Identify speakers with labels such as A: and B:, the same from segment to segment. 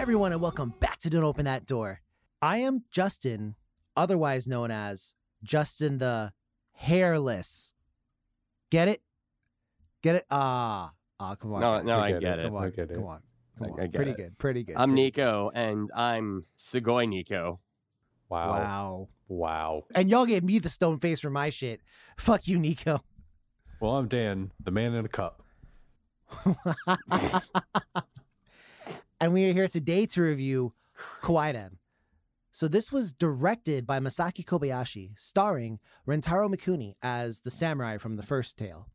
A: everyone, and welcome back to Don't Open That Door. I am Justin, otherwise known as Justin the Hairless. Get it? Get it? Ah, ah, come on.
B: No, no, I
C: get
B: get
C: it.
B: it.
A: Come on,
C: I get it.
A: come on, come
B: I-
A: on.
B: I get
A: pretty
B: it.
A: good, pretty good.
B: I'm
A: pretty
B: Nico, and I'm Segoy Nico.
C: Wow.
A: Wow.
C: Wow.
A: And y'all gave me the stone face for my shit. Fuck you, Nico.
C: Well, I'm Dan, the man in a cup.
A: and we are here today to review Kwaidan So this was directed by Masaki Kobayashi, starring Rentaro Mikuni as the samurai from the first tale,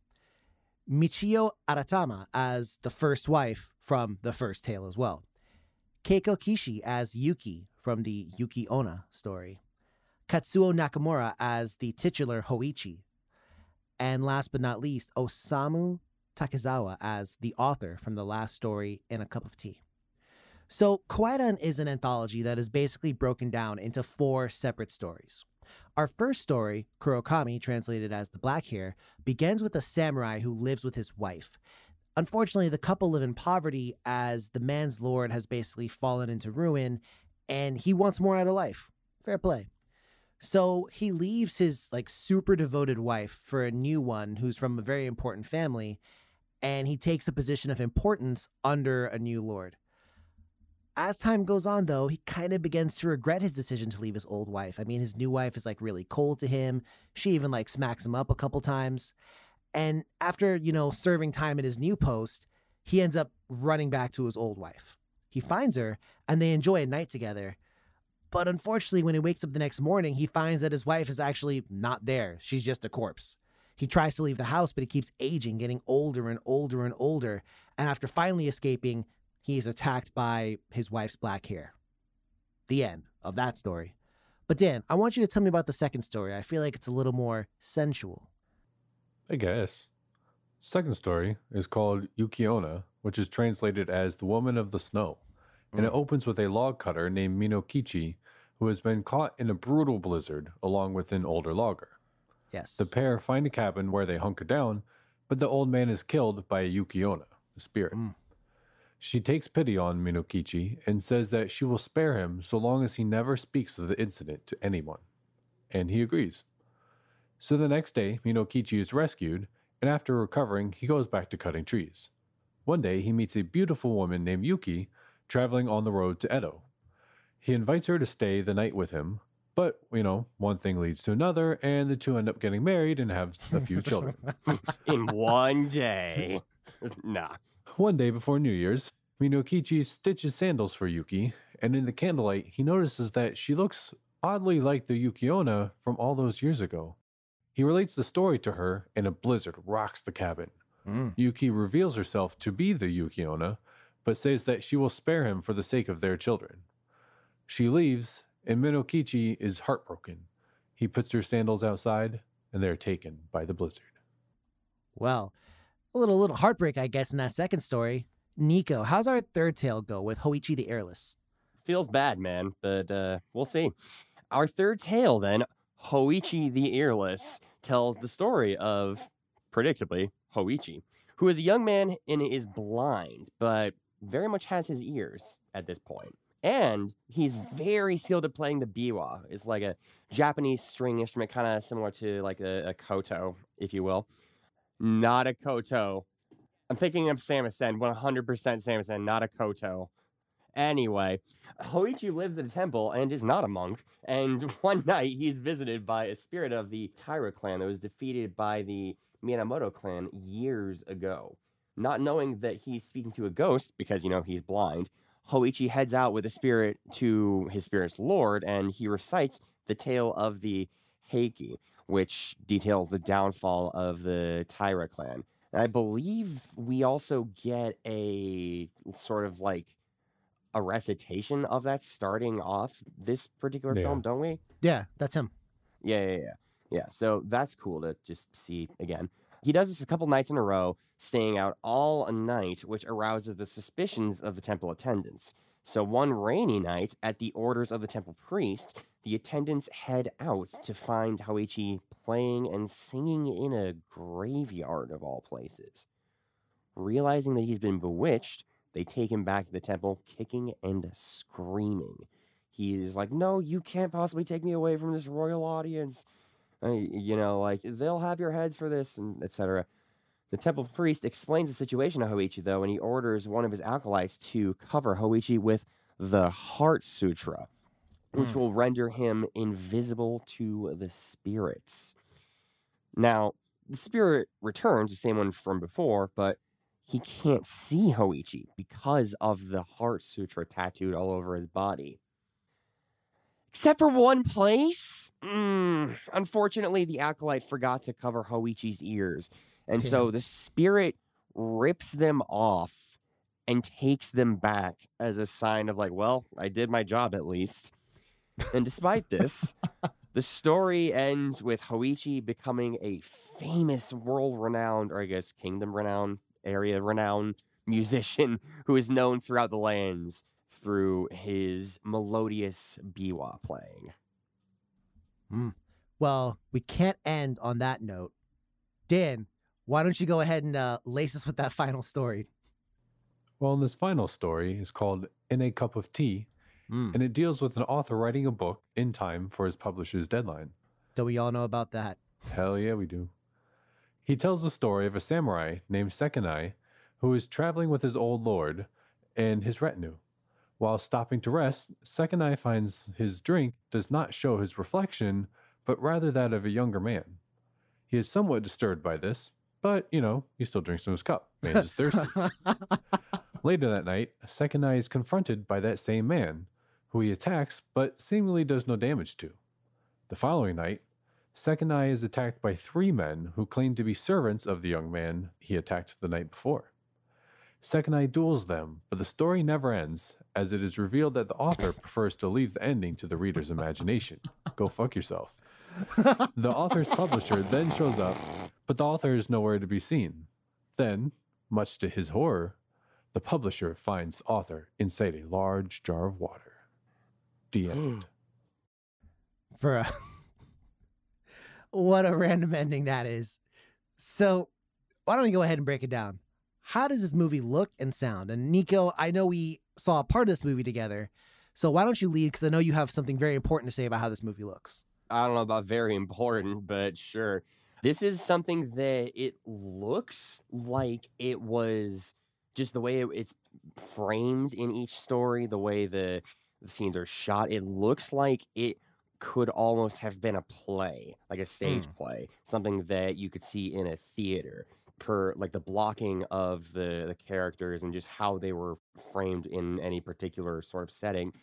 A: Michiyo Aratama as the first wife from the first tale as well, Keiko Kishi as Yuki from the Yuki Onna story, Katsuo Nakamura as the titular Hoichi, and last but not least, Osamu Takizawa as the author from the last story in A Cup of Tea. So, Kwaidan is an anthology that is basically broken down into four separate stories. Our first story, Kurokami, translated as The Black Hair, begins with a samurai who lives with his wife. Unfortunately, the couple live in poverty as the man's lord has basically fallen into ruin and he wants more out of life. Fair play. So he leaves his like super devoted wife for a new one who's from a very important family and he takes a position of importance under a new lord. As time goes on, though, he kind of begins to regret his decision to leave his old wife. I mean, his new wife is like really cold to him. She even like smacks him up a couple times. And after, you know, serving time at his new post, he ends up running back to his old wife. He finds her and they enjoy a night together. But unfortunately, when he wakes up the next morning, he finds that his wife is actually not there. She's just a corpse. He tries to leave the house, but he keeps aging, getting older and older and older. And after finally escaping, he's attacked by his wife's black hair. The end of that story. But Dan, I want you to tell me about the second story. I feel like it's a little more sensual.
C: I guess. Second story is called Yuki Onna, which is translated as the woman of the snow. And it opens with a log cutter named Minokichi, who has been caught in a brutal blizzard along with an older logger.
A: Yes.
C: The pair find a cabin where they hunker down, but the old man is killed by a Yuki Onna, a spirit.
A: Mm.
C: She takes pity on Minokichi and says that she will spare him so long as he never speaks of the incident to anyone. And he agrees. So the next day, Minokichi is rescued, and after recovering, he goes back to cutting trees. One day, he meets a beautiful woman named Yuki traveling on the road to Edo. He invites her to stay the night with him, but, you know, one thing leads to another, and the two end up getting married and have a few children.
B: In one day. nah.
C: One day before New Year's, Minokichi stitches sandals for Yuki, and in the candlelight, he notices that she looks oddly like the Yuki Onna from all those years ago. He relates the story to her, and a blizzard rocks the cabin.
A: Mm.
C: Yuki reveals herself to be the Yuki Onna, but says that she will spare him for the sake of their children. She leaves, and Minokichi is heartbroken. He puts her sandals outside, and they're taken by the blizzard.
A: Well, a little little heartbreak, I guess, in that second story. Nico, how's our third tale go with Hoichi the Airless?
B: Feels bad, man, but uh, we'll see. Our third tale, then, Hoichi the Earless, tells the story of, predictably, Hoichi, who is a young man and is blind, but very much has his ears at this point. And he's very skilled at playing the biwa. It's like a Japanese string instrument, kind of similar to like a, a koto, if you will. Not a koto. I'm thinking of samisen, 100% samisen, not a koto. Anyway, Hoichi lives at a temple and is not a monk. And one night he's visited by a spirit of the Taira clan that was defeated by the Minamoto clan years ago. Not knowing that he's speaking to a ghost because, you know, he's blind, Hoichi heads out with the spirit to his spirit's lord and he recites the tale of the Heike, which details the downfall of the Taira clan. And I believe we also get a sort of like a recitation of that starting off this particular
C: Yeah.
B: film, don't we?
A: Yeah, that's him.
B: Yeah, yeah, yeah. Yeah. So that's cool to just see again. He does this a couple nights in a row, staying out all a night, which arouses the suspicions of the temple attendants. So one rainy night, at the orders of the temple priest, the attendants head out to find Hoichi playing and singing in a graveyard of all places. Realizing that he's been bewitched, they take him back to the temple, kicking and screaming. He is like, No, you can't possibly take me away from this royal audience. Uh, you know, like, they'll have your heads for this, and etc. The temple priest explains the situation to Hoichi, though, and he orders one of his acolytes to cover Hoichi with the Heart Sutra, which
A: Mm.
B: will render him invisible to the spirits. Now, the spirit returns, the same one from before, but he can't see Hoichi because of the Heart Sutra tattooed all over his body. Except for one place. Mm, unfortunately, the acolyte forgot to cover Hoichi's ears. And so the spirit rips them off and takes them back as a sign of, like, well, I did my job at least. And despite this, the story ends with Hoichi becoming a famous world renowned, or I guess kingdom renowned, area renowned musician who is known throughout the lands through his melodious biwa playing.
A: Well, we can't end on that note. Dan, why don't you go ahead and uh, lace us with that final story?
C: Well, and this final story is called In a Cup of Tea,
A: Mm.
C: and it deals with an author writing a book in time for his publisher's deadline.
A: Don't we all know about that?
C: Hell yeah, we do. He tells the story of a samurai named Sekinai who is traveling with his old lord and his retinue. While stopping to rest, Sekinai finds his drink does not show his reflection, but rather that of a younger man. He is somewhat disturbed by this, but you know, he still drinks from his cup. Man's just thirsty. Later that night, Sekinai is confronted by that same man, who he attacks but seemingly does no damage to. The following night, Sekinai is attacked by three men who claim to be servants of the young man he attacked the night before. Sekinai duels them, but the story never ends, as it is revealed that the author prefers to leave the ending to the reader's imagination. Go fuck yourself. The author's publisher then shows up, but the author is nowhere to be seen. Then, much to his horror, the publisher finds the author inside a large jar of water. The end.
A: For a what a random ending that is. So, why don't we go ahead and break it down? How does this movie look and sound? And Nico, I know we saw a part of this movie together. So why don't you lead? Because I know you have something very important to say about how this movie looks.
B: I don't know about very important, but sure. This is something that it looks like it was just the way it's framed in each story, the way the, the scenes are shot. It looks like it could almost have been a play, like a stage hmm. play, something that you could see in a theater. Per like the blocking of the the characters and just how they were framed in any particular sort of setting,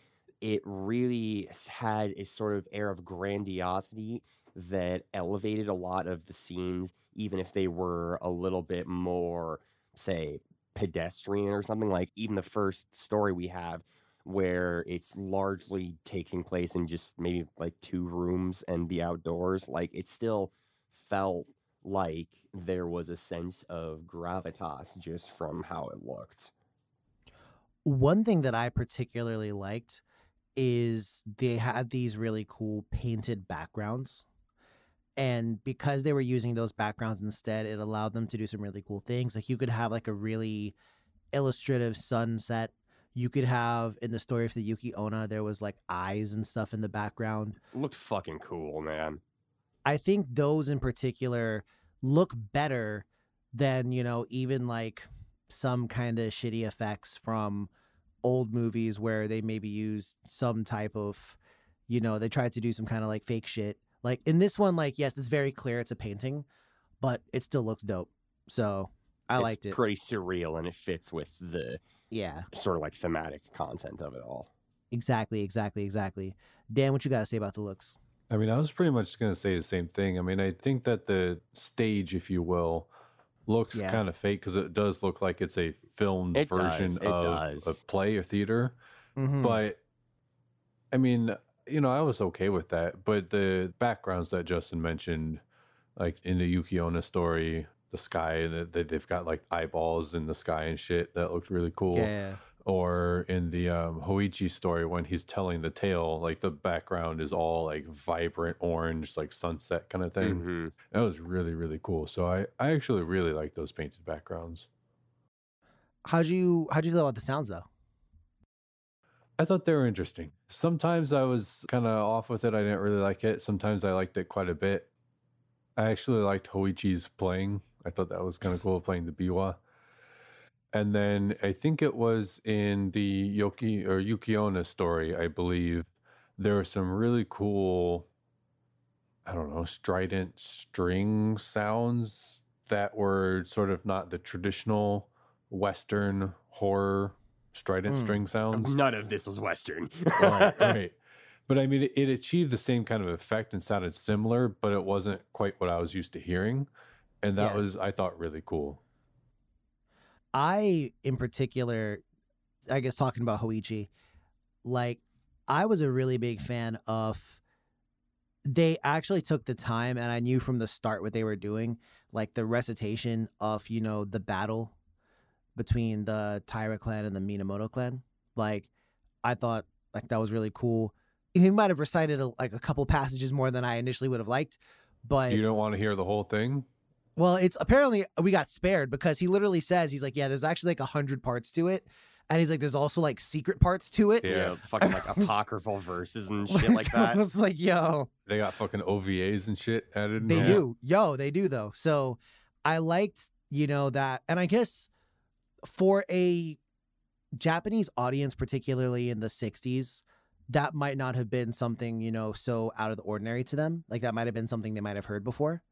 B: it really had a sort of air of grandiosity that elevated a lot of the scenes, even if they were a little bit more, say, pedestrian or something. Like even the first story we have, where it's largely taking place in just maybe like two rooms and the outdoors, like it still felt like there was a sense of gravitas just from how it looked.
A: One thing that I particularly liked is they had these really cool painted backgrounds. And because they were using those backgrounds instead, it allowed them to do some really cool things. Like you could have like a really illustrative sunset. You could have in the story of the Yuki Onna, there was like eyes and stuff in the background.
B: It looked fucking cool, man.
A: I think those in particular look better than, you know, even like some kind of shitty effects from old movies where they maybe use some type of, you know, they tried to do some kind of like fake shit. Like in this one, like, yes, it's very clear it's a painting, but it still looks dope. So I
B: It's
A: liked it.
B: Pretty surreal, and it fits with the
A: yeah,
B: sort of like thematic content of it all.
A: exactly, exactly, exactly. Dan, what you got to say about the looks?
C: I mean, I was pretty much going to say the same thing. I mean, I think that the stage, if you will, looks
A: Yeah.
C: kind of fake because it does look like it's a filmed
B: It
C: version of
B: does.
C: a play or theater.
A: Mhm.
C: But I mean, you know, I was okay with that. But the backgrounds that Justin mentioned, like in the Yuki Onna story, the sky, that they, they've got like eyeballs in the sky and shit, that looked really cool.
A: yeah,
C: Or in the um, Hoichi story, when he's telling the tale, like the background is all like vibrant orange, like sunset kind of thing.
B: Mhm.
C: That was really, really cool. So I, I actually really like those painted backgrounds.
A: How'd you how'd you feel about the sounds though?
C: I thought they were interesting. Sometimes I was kind of off with it. I didn't really like it. Sometimes I liked it quite a bit. I actually liked Hoichi's playing. I thought that was kind of cool playing the biwa. And then I think it was in the Yoki or Yuki Onna story, I believe, there were some really cool, I don't know, strident string sounds that were sort of not the traditional Western horror strident
A: Mm.
C: string sounds.
B: None of this was Western.
C: right, right. But I mean, it, it achieved the same kind of effect and sounded similar, but it wasn't quite what I was used to hearing. And that
A: Yeah.
C: was, I thought, really cool.
A: I, in particular, I guess talking about Hoichi, like I was a really big fan of. They actually took the time, and I knew from the start what they were doing, like the recitation of you know the battle between the Taira clan and the Minamoto clan. Like, I thought like that was really cool. He might have recited a, like a couple passages more than I initially would have liked, but
C: You don't want to hear the whole thing?
A: Well, it's apparently uh, we got spared because he literally says he's like, yeah, there's actually like a hundred parts to it, and he's like, there's also like secret parts to it.
C: Yeah.
B: yeah, fucking like apocryphal verses and shit like
A: I
B: that.
A: was like, yo,
C: They got fucking OVAs and shit added.
A: they
C: there.
A: do, yo, they do though. So I liked, you know, that, and I guess for a Japanese audience, particularly in the '60s. That might not have been something, you know, so out of the ordinary to them. Like that might have been something they might have heard before.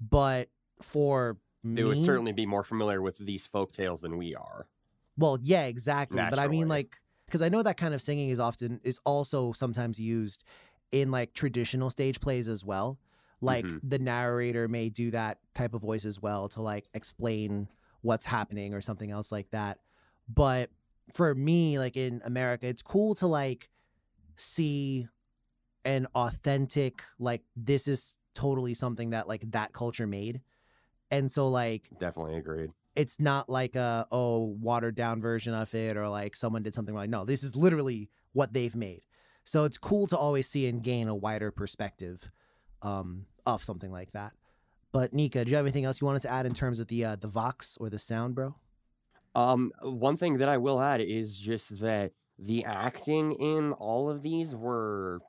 A: But for
B: They would certainly be more familiar with these folk tales than we are.
A: Well, yeah, exactly. But I mean, like, because I know that kind of singing is often is also sometimes used in like traditional stage plays as well. Like
B: Mhm.
A: the narrator may do that type of voice as well to like explain what's happening or something else like that. But for me, like in America, it's cool to like see an authentic like this is totally something that like that culture made. And so like
B: Definitely agreed.
A: it's not like a oh watered down version of it or like someone did something like no this is literally what they've made. So it's cool to always see and gain a wider perspective um, of something like that. But Nico do you have anything else you wanted to add in terms of the uh, the vox or the sound bro?
B: Um, one thing that I will add is just that the acting in all of these were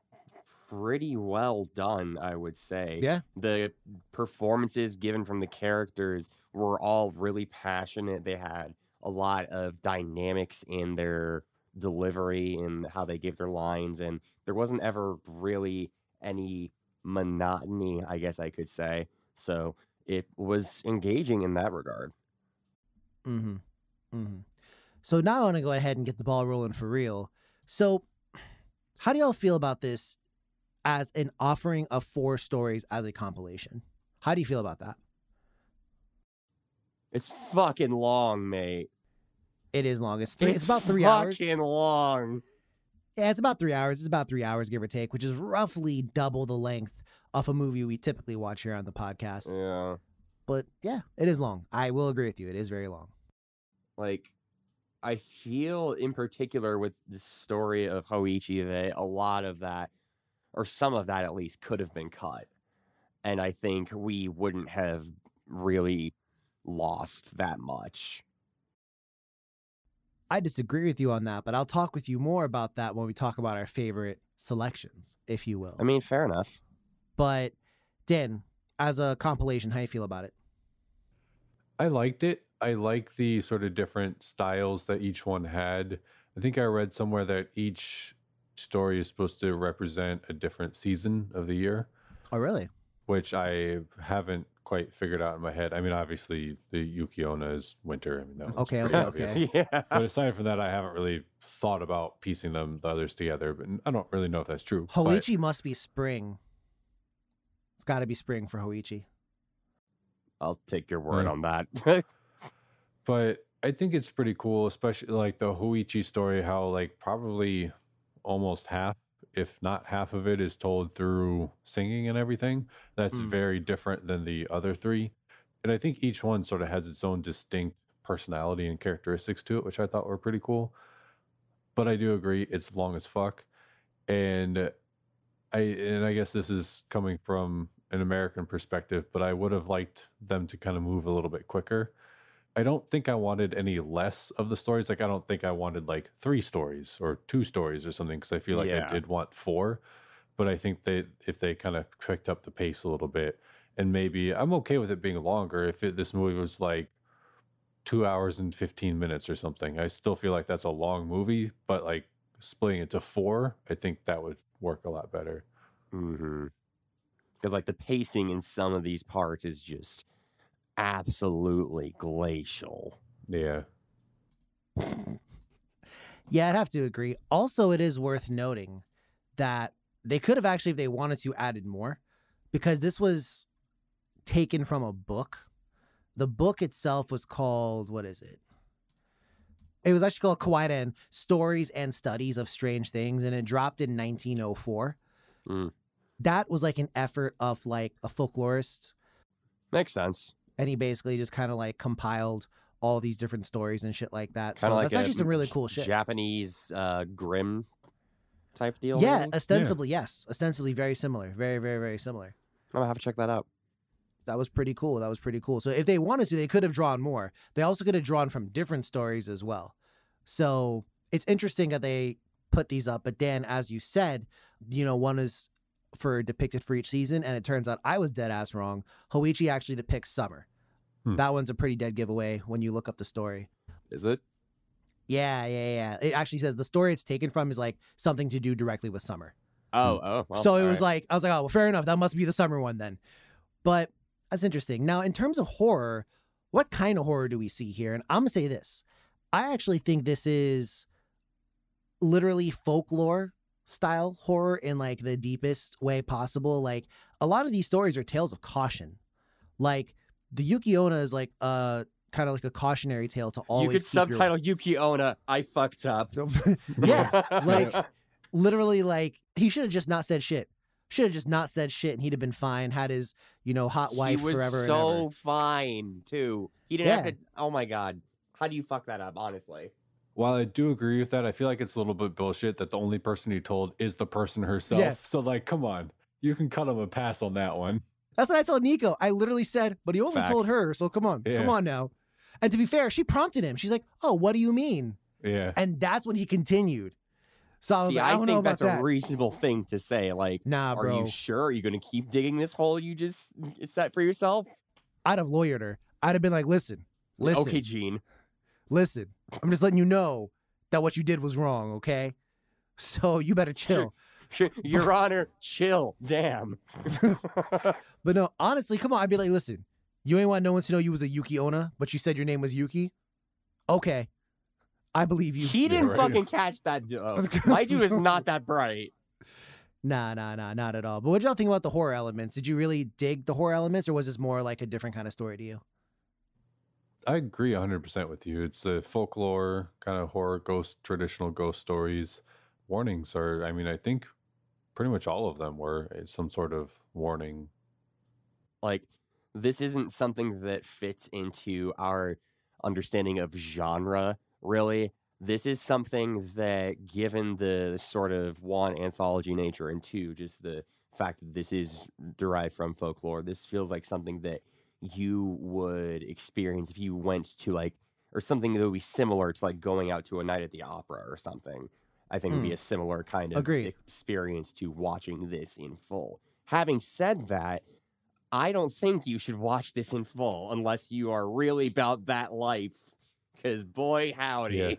B: pretty well done, I would say.
A: yeah
B: The performances given from the characters were all really passionate. They had a lot of dynamics in their delivery and how they gave their lines, and there wasn't ever really any monotony, I guess I could say. So it was engaging in that regard.
A: mm-hmm mm-hmm so now i want to go ahead and get the ball rolling for real so how do y'all feel about this as an offering of four stories as a compilation how do you feel about that
B: It's fucking long, mate.
A: it is long it's, three, it's about three hours
B: Fucking long.
A: Yeah, it's about three hours. It's about three hours, give or take, which is roughly double the length of a movie we typically watch here on the podcast.
B: Yeah.
A: But yeah, it is long. I will agree with you. It is very long.
B: Like, I feel in particular with the story of Hoichi that a lot of that, or some of that at least, could have been cut. And I think we wouldn't have really lost that much.
A: I disagree with you on that, but I'll talk with you more about that when we talk about our favorite selections, if you will.
B: I mean, fair enough.
A: but Dan, as a compilation, how you feel about it?
C: I liked it. I like the sort of different styles that each one had. I think I read somewhere that each story is supposed to represent a different season of the year,
A: Oh, really?
C: which I haven't quite figured out in my head. I mean, obviously, the Yuki Onna is winter. I mean, that was
A: Okay,
C: pretty
A: okay,
C: obvious.
A: okay.
B: yeah.
C: But aside from that, I haven't really thought about piecing them the others together. But I don't really know if that's true. but-
A: Hoichi must be spring. It's got to be spring for Hoichi.
B: I'll take your word
C: Yeah.
B: on that.
C: but I think it's pretty cool, especially like the Hoichi story, how like probably almost half, if not half of it, is told through singing and everything. That's
A: Mm.
C: very different than the other three. And I think each one sort of has its own distinct personality and characteristics to it, which I thought were pretty cool. But I do agree it's long as fuck. And I and I guess this is coming from an American perspective, but I would have liked them to kind of move a little bit quicker. I don't think I wanted any less of the stories. Like I don't think I wanted like three stories or two stories or something because I feel like
B: Yeah.
C: I did want four. But I think they if they kind of picked up the pace a little bit and maybe I'm okay with it being longer if it, this movie was like two hours and 15 minutes or something. I still feel like that's a long movie, but like splitting it to four, I think that would work a lot better.
B: Mm-hmm. Because like the pacing in some of these parts is just absolutely glacial.
C: Yeah.
A: Yeah, I'd have to agree. Also, it is worth noting that they could have actually, if they wanted to, added more because this was taken from a book. The book itself was called, what is it? It was actually called Kwaidan Stories and Studies of Strange Things, and it dropped in 1904.
B: Mm.
A: That was like an effort of like a folklorist,
B: Makes sense.
A: And he basically just kind of like compiled all these different stories and shit like that.
B: Kind
A: so
B: like
A: that's actually some really cool shit.
B: Japanese uh, Grimm type deal.
A: Yeah,
B: maybe?
A: ostensibly, yes. Ostensibly, very similar. Very, very, very similar.
B: I'm gonna have to check that out.
A: That was pretty cool. That was pretty cool. So if they wanted to, they could have drawn more. They also could have drawn from different stories as well. So it's interesting that they put these up. But Dan, as you said, you know, one is for depicted for each season, and it turns out I was dead ass wrong. Hoichi actually depicts summer.
C: Hmm.
A: That one's a pretty dead giveaway when you look up the story.
B: Is it?
A: Yeah, yeah, yeah. It actually says the story it's taken from is like something to do directly with summer.
B: Oh, oh. Well,
A: so it was
B: right.
A: like I was like, oh, well, fair enough. That must be the summer one then. But that's interesting. Now, in terms of horror, what kind of horror do we see here? And I'm gonna say this: I actually think this is literally folklore style horror in like the deepest way possible. Like a lot of these stories are tales of caution. Like the Yuki Onna is like uh kind of like a cautionary tale to always
B: you could
A: keep your-
B: subtitle Yuki Onna. I fucked up.
A: yeah, like literally like he should have just not said shit. Should have just not said shit and he'd have been fine. Had his, you know, hot wife
B: he was
A: forever
B: so
A: and ever.
B: fine too. He didn't have to. Oh my god, how do you fuck that up? Honestly,
C: While I do agree with that, I feel like it's a little bit bullshit that the only person he told is the person herself.
A: Yeah.
C: So like, come on. You can cut him a pass on that one.
A: That's what I told Nico. I literally said, but he only told her, so come on, come on now. And to be fair, she prompted him. She's like, "Oh, what do you mean?"
C: Yeah.
A: And that's when he continued. So I was
B: see,
A: like, I,
B: I,
A: don't know
B: think
A: about
B: that's
A: that.
B: a reasonable thing to say. Like,
A: nah, bro.
B: are you sure? Are you going to keep digging this hole you just set for yourself?
A: I'd have lawyered her. I'd have been like, "Listen, listen,
B: Okay, Gene.
A: Listen. I'm just letting you know that what you did was wrong. Okay, so you better chill."
B: Your Honor, chill. Damn.
A: But no, honestly, come on. I'd be like, listen, you ain't want no one to know you was a Yuki Onna, but you said your name was Yuki. Okay. I believe you.
B: he didn't
C: right.
B: fucking catch that joke. My dude is not that bright.
A: Nah, nah, nah, not at all. But what y'all think about the horror elements? Did you really dig the horror elements, or was this more like a different kind of story to you?
C: I agree 100% with you. It's the folklore, kind of horror, ghost, traditional ghost stories. Warnings are, I mean, I think pretty much all of them were uh, some sort of warning.
B: Like, this isn't something that fits into our understanding of genre, really. This is something that, given the sort of one anthology nature, and two, just the fact that this is derived from folklore, this feels like something that you would experience if you went to like, or something that would be similar to like going out to a night at the opera or something. I think would be hmm. a similar kind of
A: Agreed.
B: experience to watching this in full. Having said that, I don't think you should watch this in full unless you are really about that life. Because boy, howdy.
C: Yeah.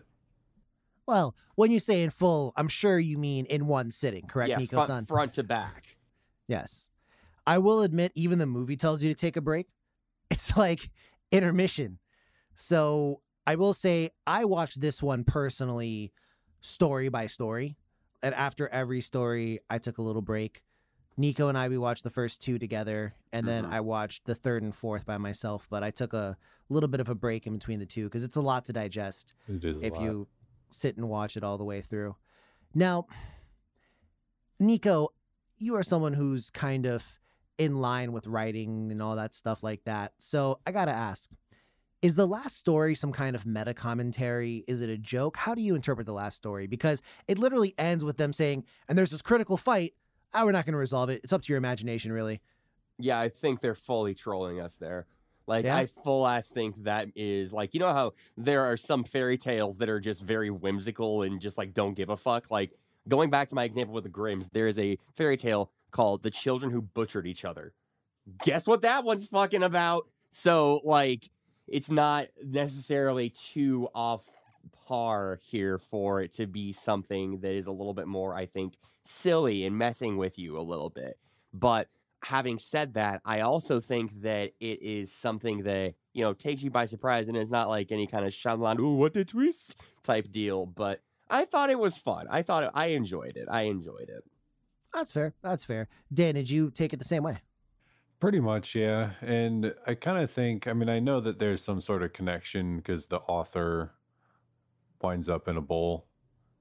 A: Well, when you say in full, I'm sure you mean in one sitting, correct,
B: yeah,
A: Nico
B: front,
A: san?
B: front to back.
A: Yes. I will admit, even the movie tells you to take a break. It's like intermission. So I will say, I watched this one personally, story by story. And after every story, I took a little break. Nico and I, we watched the first two together. And then
B: Mhm.
A: I watched the third and fourth by myself. But I took a little bit of a break in between the two because it's a lot to digest
C: It is a
A: if
C: lot.
A: you sit and watch it all the way through. Now, Nico, you are someone who's kind of in line with writing and all that stuff like that. So I got to ask is the last story some kind of meta commentary? Is it a joke? How do you interpret the last story? Because it literally ends with them saying, and there's this critical fight. Ah, we're not going to resolve it. It's up to your imagination, really.
B: Yeah, I think they're fully trolling us there. Like
A: Yeah.
B: I full ass think that is like you know how there are some fairy tales that are just very whimsical and just like don't give a fuck. Like going back to my example with the Grimms, there is a fairy tale called The Children Who Butchered Each Other. Guess what that one's fucking about? So like it's not necessarily too off par here for it to be something that is a little bit more, I think, silly and messing with you a little bit. But having said that, I also think that it is something that, you know, takes you by surprise and it's not like any kind of Shyamalan, ooh, what the twist type deal. But I thought it was fun. I thought it, I enjoyed it. I enjoyed it.
A: That's fair. That's fair. Dan, did you take it the same way?
C: Pretty much, yeah. And I kind of think, I mean, I know that there's some sort of connection because the author winds up in a bowl,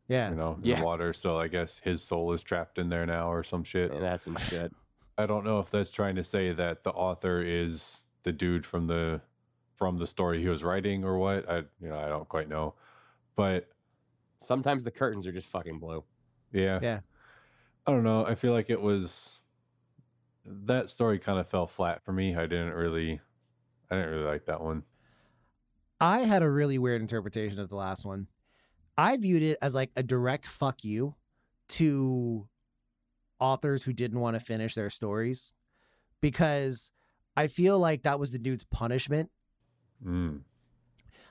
A: Yeah.
C: you know, in
B: Yeah.
C: the water. So I guess his soul is trapped in there now or some shit.
B: And that's some shit.
C: I don't know if that's trying to say that the author is the dude from the from the story he was writing or what. I you know, I don't quite know. But
B: Sometimes the curtains are just fucking blue.
C: yeah.
A: Yeah.
C: I don't know. I feel like it was that story kind of fell flat for me. I didn't really I didn't really like that one.
A: I had a really weird interpretation of the last one. I viewed it as like a direct fuck you to authors who didn't want to finish their stories because I feel like that was the dude's punishment.
C: Mm.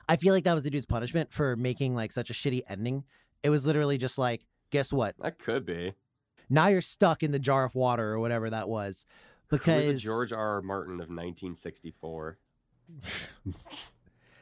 A: I feel like that was the dude's punishment for making like such a shitty ending. It was literally just like, guess what?
B: That could be.
A: Now you're stuck in the jar of water or whatever that was. Because
B: was George R. R. Martin of 1964?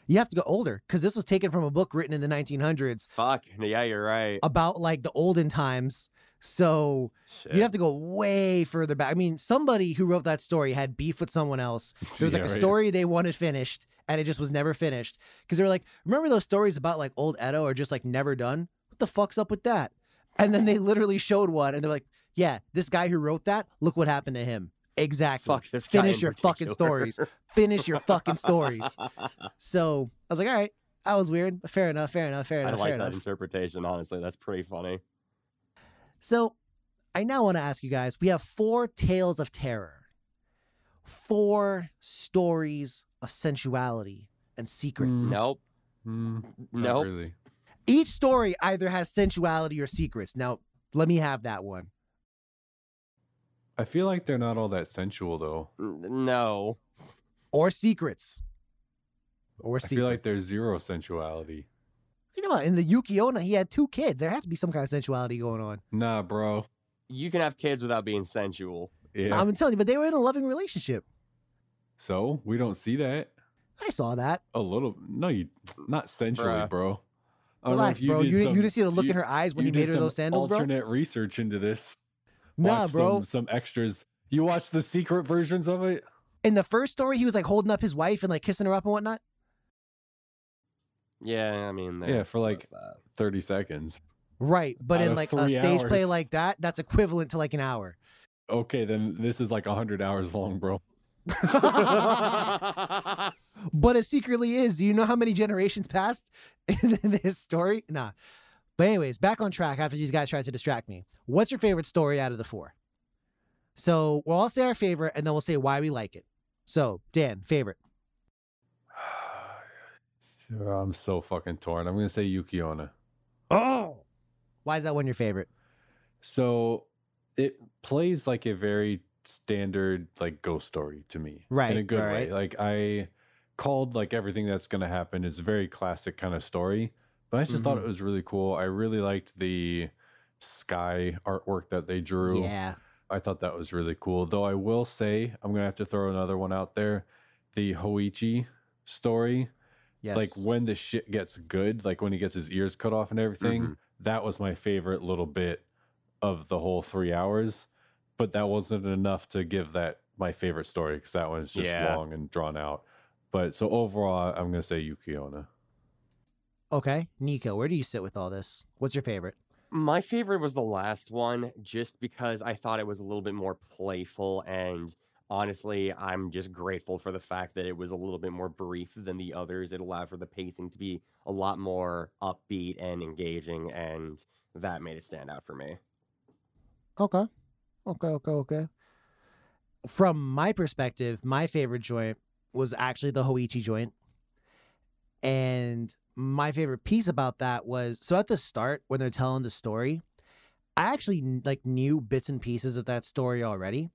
A: you have to go older because this was taken from a book written in the 1900s
B: Fuck. Yeah, you're right.
A: about like the olden times. So you'd have to go way further back. I mean, somebody who wrote that story had beef with someone else. There was like
C: Yeah,
A: a
C: right.
A: story they wanted finished and it just was never finished because they were like, remember those stories about like old Edo are just like never done? What the fuck's up with that? And then they literally showed one and they're like, yeah, this guy who wrote that, look what happened to him. Exactly.
B: Fuck this
A: Finish
B: in
A: your fucking stories. Finish your fucking stories. So I was like, all right, that was weird. Fair enough. Fair enough. Fair enough.
B: I like
A: fair
B: that
A: enough.
B: interpretation, honestly. That's pretty funny.
A: So I now want to ask you guys we have four tales of terror, four stories of sensuality and secrets.
C: Mm.
B: Nope.
C: Mm, not
B: Nope.
C: really.
A: Each story either has sensuality or secrets. Now, let me have that one.
C: I feel like they're not all that sensual though.
B: No.
A: Or secrets. Or
C: I
A: secrets.
C: feel like there's zero sensuality.
A: Think about it. In the Yuki Onna, he had two kids. There has to be some kind of sensuality going on.
C: Nah, bro.
B: You can have kids without being sensual.
C: Yeah.
A: I'm telling you, but they were in a loving relationship.
C: so we don't see that.
A: I saw that.
C: A little, no, you not sensually,
B: Bruh.
C: bro. I know
A: Relax,
C: if
A: bro.
C: did
A: You,
C: some-
A: you didn't see the look
C: you-
A: in her eyes when
C: you
A: he made her those
C: some
A: sandals, bro.
C: Alternate research into this.
A: Nah,
C: Watched
A: bro.
C: Some, some extras. You watched the secret versions of it.
A: In the first story, he was like holding up his wife and like kissing her up and whatnot.
B: Yeah, I mean,
C: Yeah, for, like. Thirty seconds.
A: Right. But
C: Out
A: in like a
C: three
A: stage play like that, that's equivalent to like an hour.
C: Okay, then this is like hundred hours long, bro.
A: but it secretly is. Do you know how many generations passed in this story? Nah. But anyways, back on track after these guys tried to distract me. What's your favorite story out of the four? So we'll all say our favorite and then we'll say why we like it. So, Dan, favorite.
C: I'm so fucking torn. I'm gonna say Yuki Onna.
A: Oh. Why is that one your favorite?
C: So it plays like a very standard like ghost story to me. Right? In a good
A: right.
C: way. Like I called like everything that's gonna happen is a very classic kind of story. But I just thought
A: Mhm.
C: it was really cool. I really liked the sky artwork that they drew.
A: Yeah.
C: I thought that was really cool. Though I will say, I'm gonna have to throw another one out there. The Hoichi story.
A: Yes.
C: Like when the shit gets good, like when he gets his ears cut off and everything,
B: Mhm.
C: that was my favorite little bit of the whole three hours. But that wasn't enough to give that my favorite story because that one's just
B: Yeah.
C: long and drawn out. But so overall, I'm gonna say Yuki Onna.
A: okay. Nico, where do you sit with all this? What's your favorite?
B: My favorite was the last one, just because I thought it was a little bit more playful. And honestly, I'm just grateful for the fact that it was a little bit more brief than the others. It allowed for the pacing to be a lot more upbeat and engaging. And that made it stand out for me.
A: Okay. Okay, okay, okay. From my perspective, my favorite joint was actually the Hoichi joint. And my favorite piece about that was so at the start when they're telling the story, I actually like knew bits and pieces of that story already.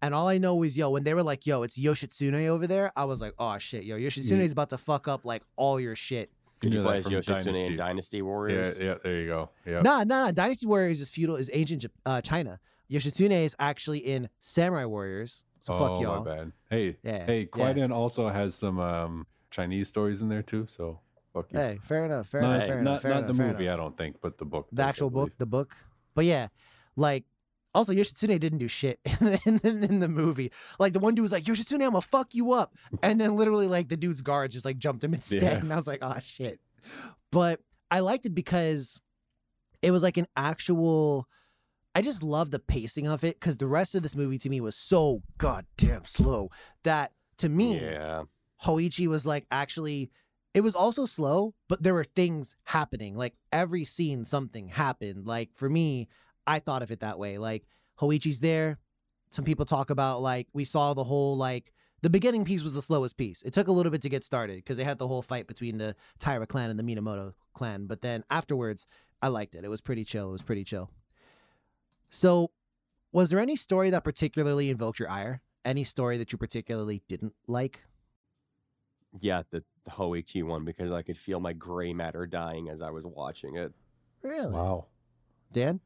A: And all I know was, yo, when they were like, yo, it's Yoshitsune over there, I was like, oh shit, yo, Yoshitsune is about to fuck up like all your shit.
B: Did you
C: know
B: play
C: that
B: as
C: from
B: Yoshitsune in
C: Dynasty.
B: Dynasty Warriors?
C: yeah, there you go. Yeah.
A: Nah, nah, nah. Dynasty Warriors is feudal, is ancient uh, China. Yoshitsune is actually in Samurai Warriors. So
C: oh,
A: fuck y'all.
C: my bad. Hey,
A: Yeah.
C: hey,
A: yeah.
C: Also has some um, Chinese stories in there too. So fuck you.
A: Hey, fair enough. Fair
C: not
A: enough. Fair
C: not,
A: enough. Fair
C: not
A: enough.
C: the movie. I don't think, but the book.
A: the
C: I
A: actual book, the book. But yeah, like also Yoshitsune didn't do shit in, in, in the movie. Like the one dude was like, Yoshitsune, I'm gonna fuck you up. And then literally like the dude's guards just like jumped him instead.
C: Yeah.
A: And I was like, oh shit. But I liked it because it was like an actual I just love the pacing of it because the rest of this movie to me was so goddamn slow that to me
B: Yeah.
A: Hoichi was like actually it was also slow, but there were things happening. Like every scene something happened. Like for me, I thought of it that way. Like Hoichi's there. Some people talk about like we saw the whole like the beginning piece was the slowest piece. It took a little bit to get started because they had the whole fight between the Taira clan and the Minamoto clan. But then afterwards, I liked it. It was pretty chill. It was pretty chill. So, was there any story that particularly invoked your ire? Any story that you particularly didn't like?
B: Yeah, the, the Hoichi one because I could feel my gray matter dying as I was watching it.
A: Really?
C: Wow.
A: Dan?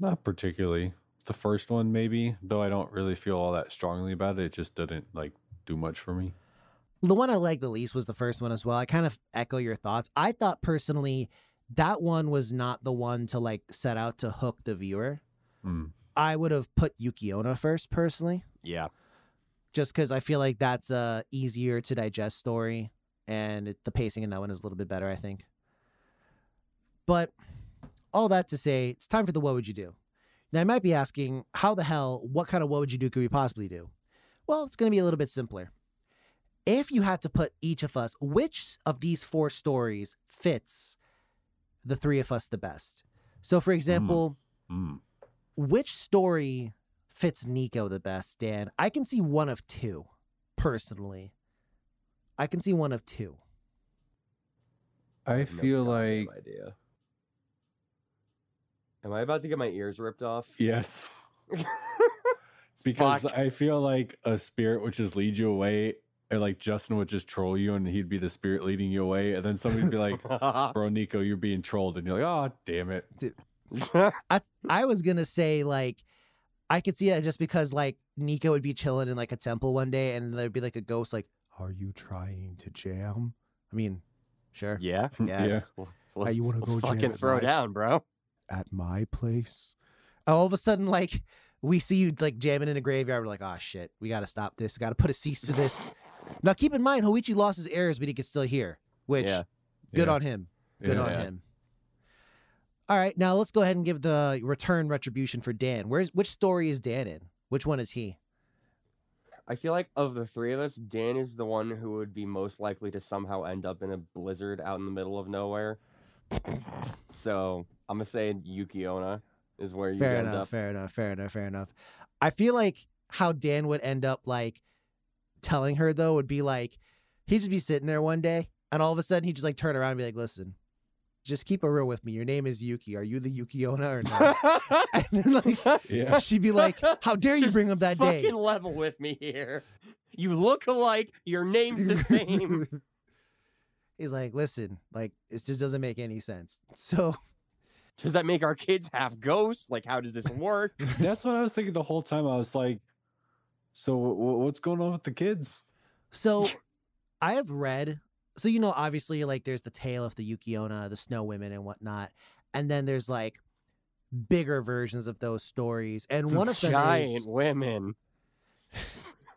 C: Not particularly. The first one, maybe, though I don't really feel all that strongly about it. It just didn't like do much for me.
A: The one I liked the least was the first one as well. I kind of echo your thoughts. I thought personally that one was not the one to like set out to hook the viewer.
C: Hmm.
A: I would have put Yuki Onna first personally,
B: Yeah.
A: just because I feel like that's a easier to digest story, and it, the pacing in that one is a little bit better, I think. But all that to say, it's time for the what would you do. Now, I might be asking, how the hell, what kind of what would you do could we possibly do? Well, it's going to be a little bit simpler. If you had to put each of us, which of these four stories fits the three of us the best? So, for example,
C: Hmm.
A: which story fits Nico the best, Dan? I can see one of two, personally. I can see one of two.
C: I
B: No
C: feel
B: goddamn
C: like
B: idea. Am I about to get my ears ripped off?
C: yes, because
B: Fuck.
C: I feel like a spirit which just lead you away, and like Justin would just troll you, and he'd be the spirit leading you away, and then somebody'd be like, "Bro, Nico, you're being trolled," and you're like, "Oh, damn it."
A: I, I was gonna say like I could see it just because like Nico would be chilling in like a temple one day and there'd be like a ghost like, Are you trying to jam? I mean, sure.
B: yeah.
A: Yes.
B: Well, Let's,
A: you wanna go jam
B: fucking throw
A: night?
B: down, bro.
A: At my place. All of a sudden, like we see you like jamming in a graveyard. We're like, oh shit, we gotta stop this. We gotta put a cease to this. Now keep in mind, Hoichi lost his heirs, but he could still hear. Which
B: Yeah.
A: good
C: Yeah.
A: on him. Good
C: Yeah.
A: on him. All right, now let's go ahead and give the return retribution for Dan. Where's which story is Dan in? Which one is he?
B: I feel like of the three of us, Dan is the one who would be most likely to somehow end up in a blizzard out in the middle of nowhere. so I'm gonna say Yuki Onna is where you
A: Fair
B: end
A: enough,
B: up.
A: fair enough, fair enough, fair enough. I feel like how Dan would end up like telling her though would be like he'd just be sitting there one day and all of a sudden he'd just like turn around and be like, listen, just keep it real with me. Your name is Yuki. Are you the Yuki Onna or not? and then like
C: Yeah.
A: she'd be like, How dare you
B: Just
A: bring up that
B: fucking
A: day?
B: level with me here. You look alike. Your name's the same.
A: He's like, listen, like it just doesn't make any sense. So
B: Does that make our kids half ghosts? Like, how does this work?
C: That's what I was thinking the whole time. I was like, "So what's going on with the kids?"
A: So I have read so you know obviously like there's the tale of the Yuki Onna, the snow women and whatnot. And then there's like bigger versions of those stories. And one of them
B: giant
A: is
B: women.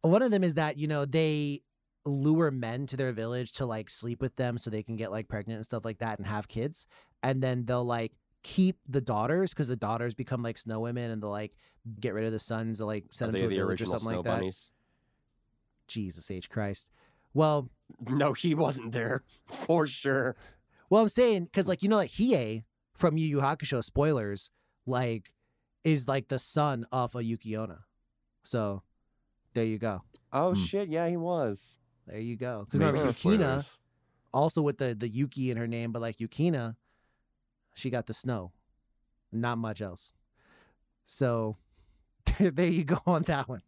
A: one of them is that, you know, they lure men to their village to like sleep with them so they can get like pregnant and stuff like that and have kids. And then they'll like keep the daughters because the daughters become like snow women and they'll like get rid of the sons to like
B: Are
A: send them to a
B: the
A: village or something
B: snow
A: like that.
B: bunnies?
A: Jesus H. Christ. Well,
B: No, he wasn't there for sure.
A: Well, I'm saying because like you know like Hiei from Yu Yu Hakusho spoilers like is like the son of a Yuki Onna, so there you go.
B: Oh
C: Hmm.
B: shit, yeah, he was.
A: There you go. Because
C: Maybe
A: remember,
C: spoilers.
A: Yukina, also with the the Yuki in her name, but like Yukina, she got the snow, not much else. So there, there you go on that one.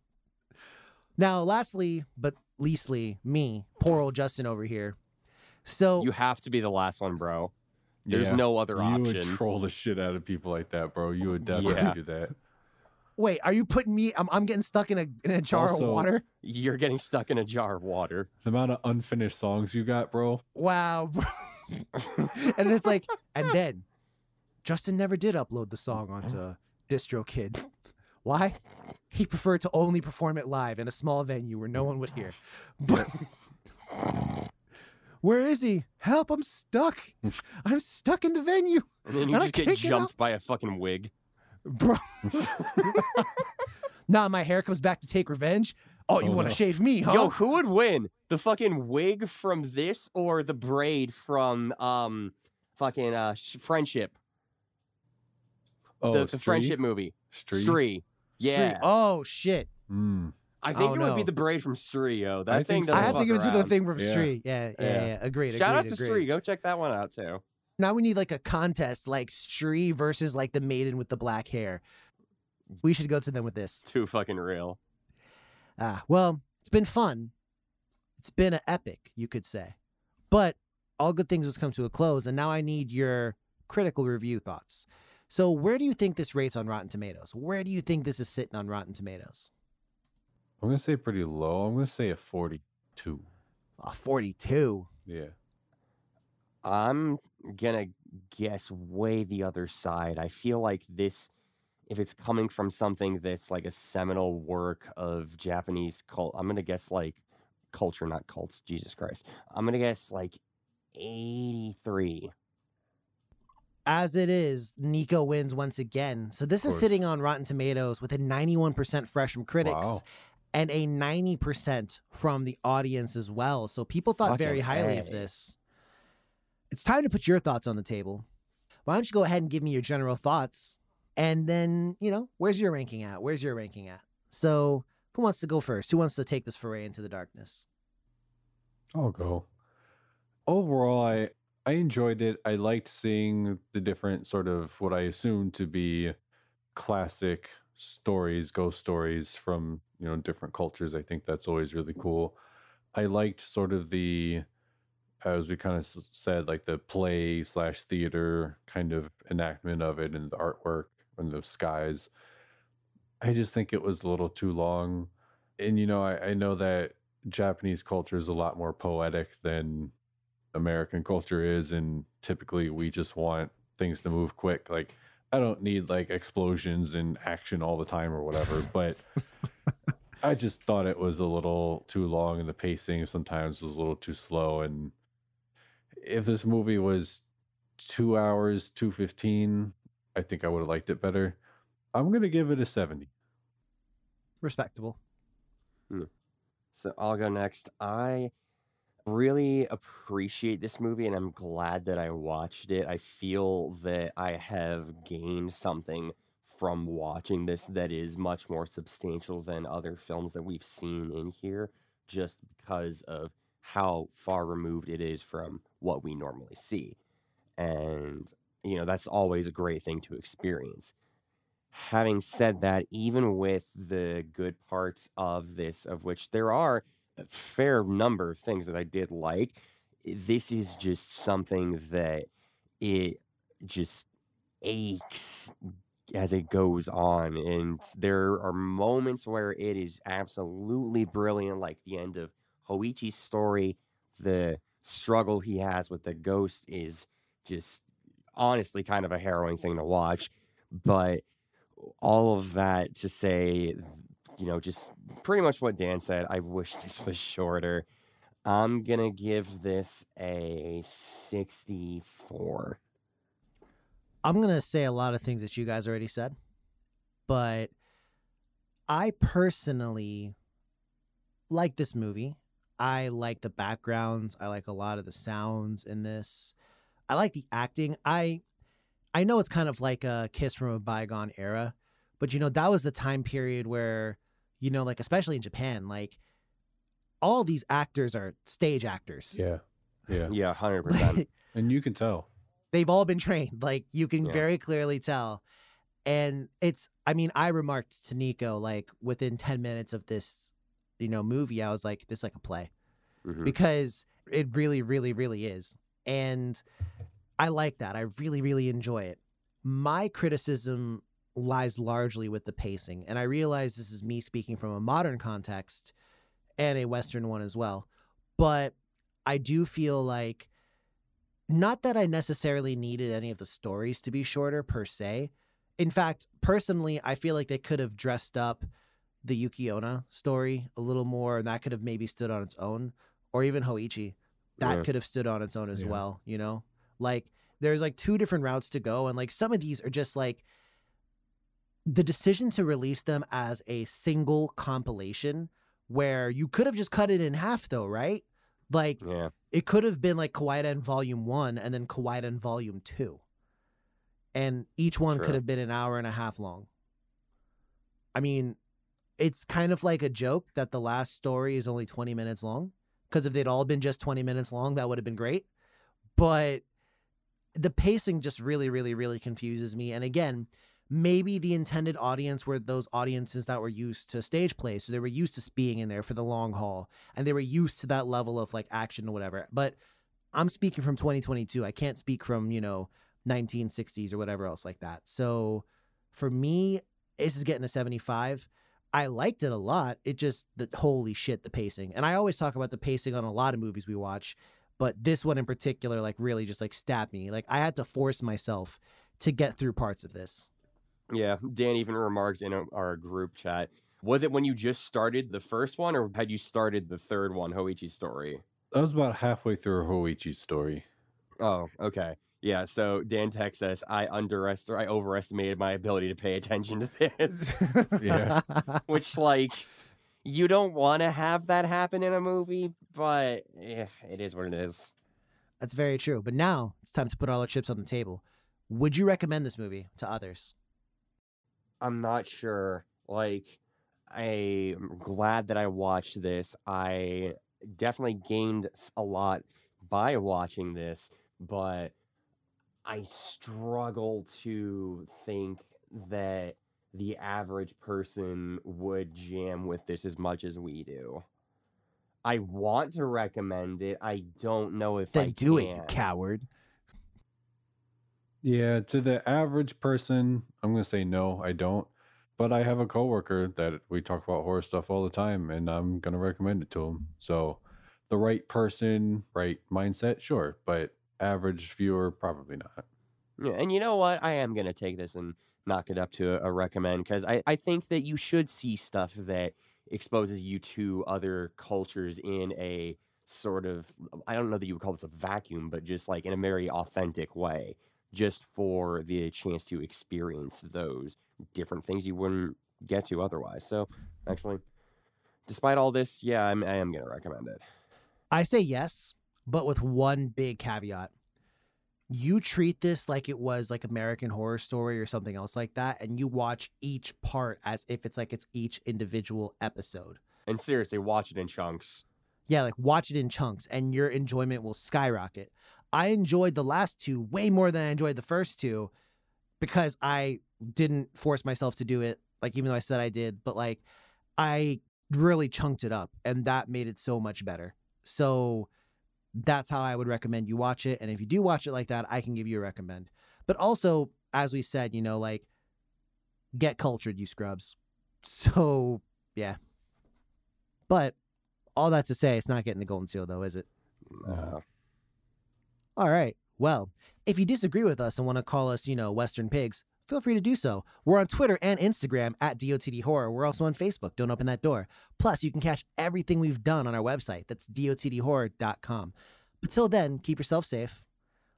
A: Now, lastly, but leastly, me, poor old Justin over here. So
B: You have to be the last one, bro. There's
C: Yeah.
B: no other
C: You would
B: option.
C: troll the shit out of people like that, bro. You would definitely
B: Yeah.
C: do that.
A: wait, are you putting me? I'm, I'm getting stuck in a in a jar
C: Also-
A: of water.
B: You're getting stuck in a jar of water.
C: The amount of unfinished songs you got, bro.
A: Wow. bro. and it's like, and then Justin never did upload the song onto DistroKid. Why? He preferred to only perform it live in a small venue where no one would hear. But where is he? Help! I'm stuck. I'm stuck in the venue,
B: And then you
A: And
B: just get
A: get
B: jumped by a fucking wig.
A: bro. now my hair comes back to take revenge. Oh, you
C: Oh,
A: want to
C: no.
A: shave me, huh?
B: Yo, who would win? The fucking wig from this or the braid from um fucking uh sh- friendship?
C: Oh,
B: the, the friendship movie.
C: Stree?
B: Stree. Yeah.
A: Straight- Oh shit!
C: Mm.
B: I think
A: Oh,
B: it would be the braid from Stree, yo. That
C: I
B: thing
C: think so.
A: I have to
B: fuck
A: give it to the thing from
C: Yeah.
A: Street. Yeah, yeah, yeah.
B: Yeah.
A: Agreed.
B: Shout out
A: agreed,
B: to
A: agreed.
B: Stree. Go check that one out too.
A: Now we need like a contest, like Stree versus like the maiden with the black hair. We should go to them with this.
B: Too fucking real.
A: Ah, well, it's been fun. It's been an epic, you could say. But all good things must come to a close, and now I need your critical review thoughts. So, where do you think this rates on Rotten Tomatoes? Where do you think this is sitting on Rotten Tomatoes?
C: I'm gonna say pretty low. I'm gonna say a 42.
A: A 42.
C: Yeah.
B: I'm gonna guess way the other side. I feel like this, if it's coming from something that's like a seminal work of Japanese cult, I'm gonna guess like culture, not cults. Jesus Christ. I'm gonna guess like 83.
A: As it is, Nico wins once again. So, this is sitting on Rotten Tomatoes with a 91% fresh from critics.
C: Wow.
A: and a 90% from the audience as well. So people thought very
B: Fucking
A: highly of this. It's time to put your thoughts on the table. Why don't you go ahead and give me your general thoughts? And then, you know, where's your ranking at? Where's your ranking at? So, who wants to go first? Who wants to take this foray into the darkness?
C: I'll go. Overall, I I enjoyed it. I liked seeing the different sort of what I assume to be classic stories, ghost stories from you know different cultures. I think that's always really cool. I liked sort of the, as we kind of said, like the play slash theater kind of enactment of it and the artwork and the skies. I just think it was a little too long. And you know, I, I know that Japanese culture is a lot more poetic than American culture is, and typically we just want things to move quick. Like I don't need like explosions and action all the time or whatever, but I just thought it was a little too long and the pacing sometimes was a little too slow. And if this movie was two hours, two fifteen, I think I would have liked it better. I'm gonna give it a seventy.
A: Respectable. Hmm.
B: So I'll go next. I really appreciate this movie and I'm glad that I watched it. I feel that I have gained something from watching this that is much more substantial than other films that we've seen in here just because of how far removed it is from what we normally see. And you know, that's always a great thing to experience having said that, even with the good parts of this, of which there are a fair number of things that I did like, eh, this is just something that it just aches as it goes on. And there are moments where it is absolutely brilliant, like the end of Hoichi's story. The struggle he has with the ghost is just honestly kind of a harrowing thing to watch. But all of that to say, you know, just pretty much what Dan said. I wish this was shorter. I'm gonna give this a 64.
A: I'm going to say a lot of things that you guys already said, but I personally like this movie. I like the backgrounds. I like a lot of the sounds in this. I like the acting. I I know it's kind of like a kiss from a bygone era, but you know, that was the time period where, you know, like especially in Japan, like all these actors are stage actors.
C: Yeah. Yeah.
B: Yeah, hundred percent.
C: And you can tell.
A: They've all been trained. Like you can
B: Yeah.
A: very clearly tell. And it's I mean, I remarked to Nico like within 10 minutes of this, you know, movie, I was like, this is like a play.
B: Mhm.
A: because it really, really, really is. And I like that. I really, really enjoy it. My criticism lies largely with the pacing. And I realize this is me speaking from a modern context and a Western one as well. But I do feel like, not that I necessarily needed any of the stories to be shorter per se. In fact, personally, I feel like they could have dressed up the Yuki Onna story a little more, and that could have maybe stood on its own or even Hoichi, that
B: Yeah.
A: could have stood on its own as
C: Yeah.
A: well, you know? Like there's like two different routes to go and like some of these are just like the decision to release them as a single compilation where you could have just cut it in half though, right? Like
B: Yeah.
A: it could have been like Kwaidan Volume 1 and then Kwaidan Volume 2. And each one
B: Sure.
A: could have been an hour and a half long. I mean, it's kind of like a joke that the last story is only 20 minutes long because if they'd all been just 20 minutes long that would have been great. But the pacing just really really really confuses me and again, maybe the intended audience were those audiences that were used to stage plays so they were used to being in there for the long haul and they were used to that level of like action or whatever. But I'm speaking from 2022. I can't speak from, you know, 1960s or whatever else like that. So for me, this is getting a 75. I liked it a lot. It just the holy shit, the pacing. And I always talk about the pacing on a lot of movies we watch, but this one in particular, like really just like stabbed me. Like I had to force myself to get through parts of this.
B: Yeah. Dan even remarked in a, our group chat. Was it when you just started the first one, or had you started the third one, Hoichi's story?
C: I was about halfway through Hoichi's story.
B: Oh, okay. Yeah, so Dan texts us, I underestimated, I overestimated my ability to pay attention to this.
C: Yeah.
B: Which like you don't want to have that happen in a movie, but eh, it is what it is.
A: That's very true. But now it's time to put all our chips on the table. Would you recommend this movie to others?
B: I'm not sure. Like I'm glad that I watched this. I definitely gained a lot by watching this, but I struggle to think that the average person would jam with this as much as we do. I want to recommend it. I don't know if
A: Then
B: I
A: do
B: can.
A: it, you coward.
C: Yeah, to the average person, I'm gonna say no, I don't. But I have a coworker that we talk about horror stuff all the time, and I'm gonna recommend it to him. So, the right person, right mindset, sure, but average viewer, probably not.
B: Yeah, and you know what? I am gonna take this and knock it up to a, recommend because I, I think that you should see stuff that exposes you to other cultures in a sort of I don't know that you would call this a vacuum, but just like in a very authentic way, just for the chance to experience those different things you wouldn't get to otherwise. So actually, despite all this, yeah, I'm, I am gonna recommend it.
A: I say yes, but with one big caveat. You treat this like it was like American Horror Story or something else like that, and you watch each part as if it's like it's each individual episode.
B: And seriously, watch it in chunks.
A: Yeah, like watch it in chunks, and your enjoyment will skyrocket. I enjoyed the last two way more than I enjoyed the first two because I didn't force myself to do it, like even though I said I did, but like I really chunked it up, and that made it so much better. So that's how I would recommend you watch it. And if you do watch it like that, I can give you a recommend. But also, as we said, you know, like get cultured, you scrubs. So yeah. But all that to say, it's not getting the golden seal though, is it?
B: Uh,
A: All right. Well, if you disagree with us and want to call us, you know, Western pigs, feel free to do so. We're on Twitter and Instagram at DOTD Horror. We're also on Facebook. Don't open that door. Plus, you can catch everything we've done on our website. That's DOTDHorror.com. But till then, keep yourself safe.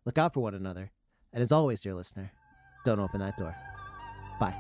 A: Look out for one another. And as always, dear listener, don't open that door. Bye.